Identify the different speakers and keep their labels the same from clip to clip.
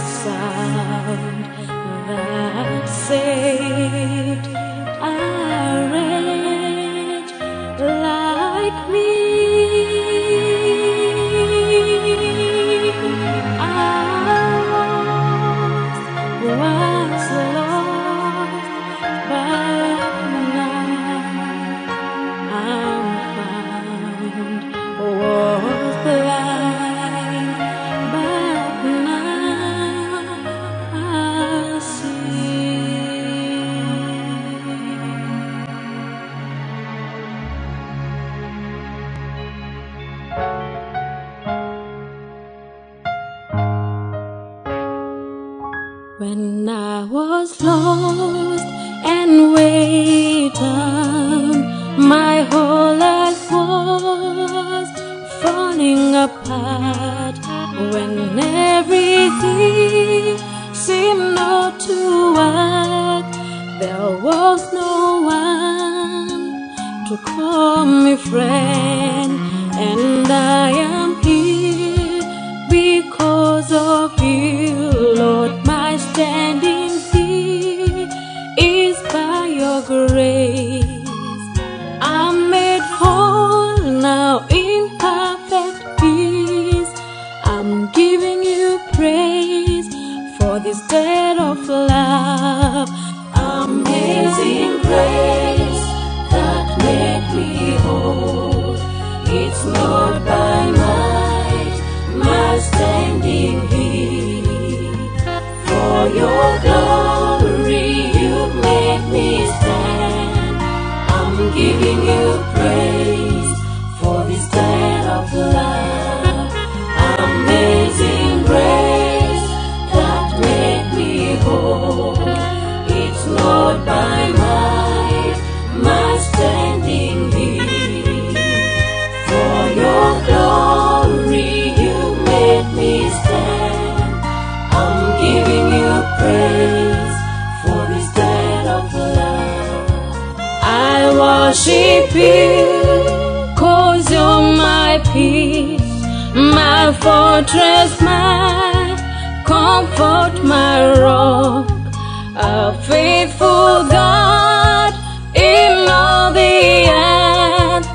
Speaker 1: sound that saved a When I was lost and waiting, my whole life was falling apart. When everything seemed not to work, there was no one to call me friend, and I am standing here. For your glory, you made me stand. I'm giving you worship you, cause you're my peace, my fortress, my comfort, my rock, a faithful God in all the earth,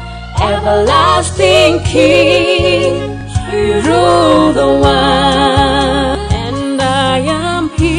Speaker 1: everlasting King, you rule the world, and I am here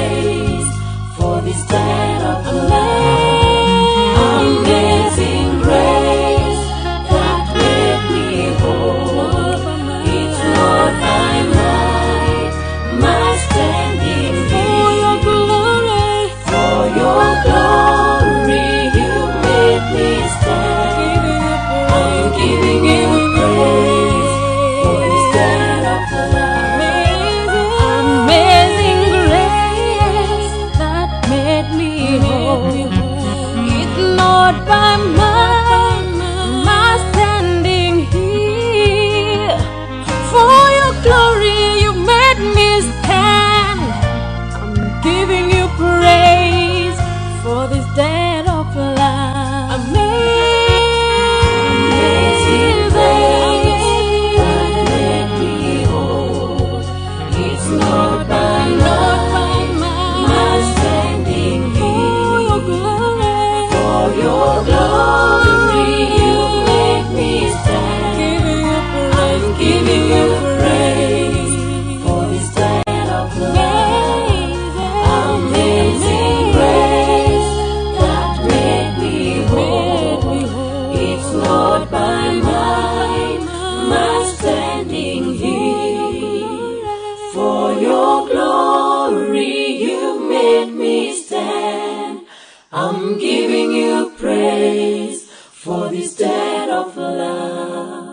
Speaker 1: giving you praise for this debt of love.